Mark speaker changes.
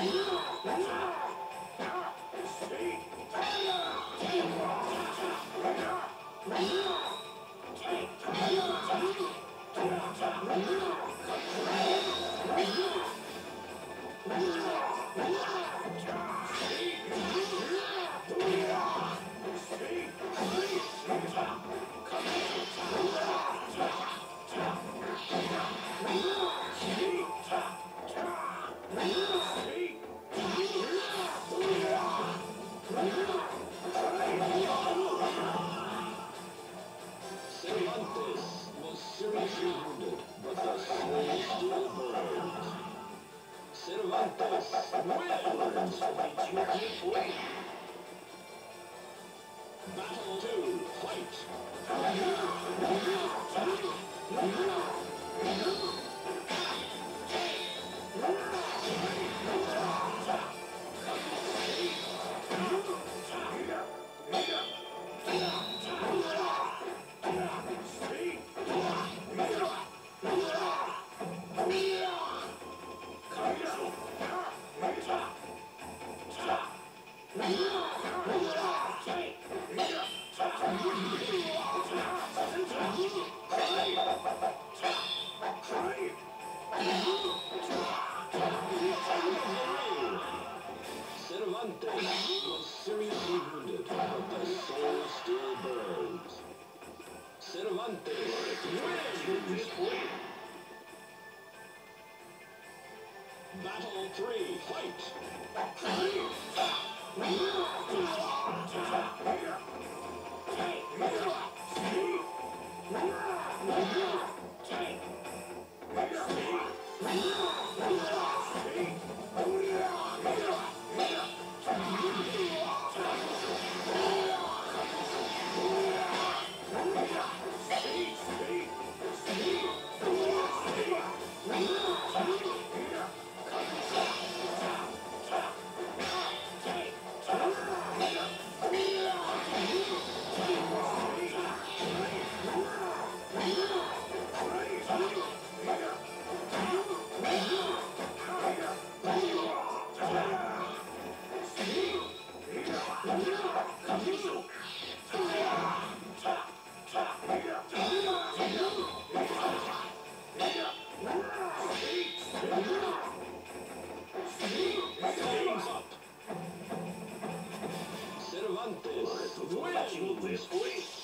Speaker 1: Stop. Battle 2, fight! Battle 3, fight! Cervantes, vuela, después.